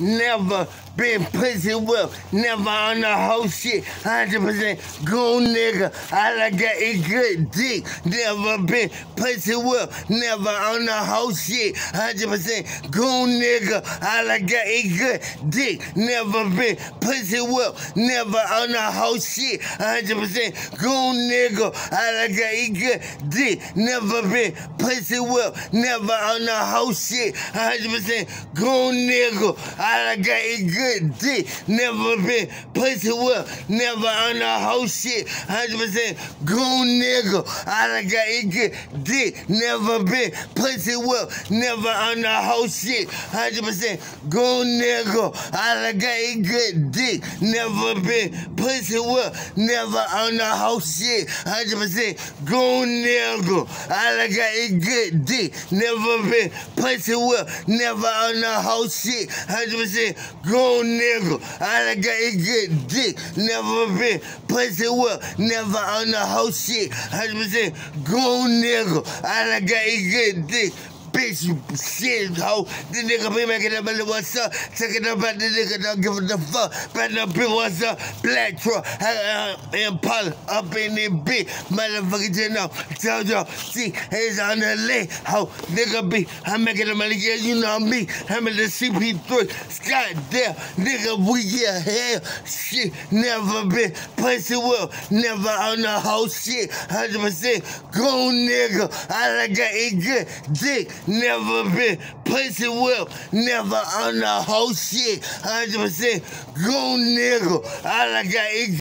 never been pussy whip, never on the whole shit, 100% goon nigga. All I got is good dick, never been pussy whip, never on the whole shit, 100% goon nigga. All I got is good dick, never been pussy whip, never on the whole shit, 100% goon nigga. All I got is good dick, never been pussy whip, never on the whole shit, 100% goon nigga. All I got is good dick. Never been pussy whip. Never on the whole shit. 100% goon nigga. All I got is good dick. Never been pussy whip. Never on the whole shit. 100% goon nigga. All I got is good dick. Never been pussy whip. Never on the whole shit. 100% goon nigga. All I got is good dick. Never been pussy whip. Never on the whole shit. 100% goon nigga. All I got good dick. Never been pussy whip. Never on the whole shit. 100% goon nigga. All I got good dick bitch, you shit hoe. The nigga be making up a what's up. Talking about the nigga, don't give a fuck. But the bitch, what's up? Black truck, uh, Impala, up in the bitch. Motherfucker, you know, tell y'all, see, he's on the leg, hoe. Nigga be, I'm making a money, yeah, you know me. I'm in the CP3, Scott. Nigga, we get hell. Shit, never been pussy whip, never on the whole shit. 100% goon nigga. I got is good dick never been pussy whip, never on the whole shit. 100% goon nigga. All I got is